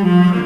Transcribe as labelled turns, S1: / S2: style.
S1: Mm-hmm.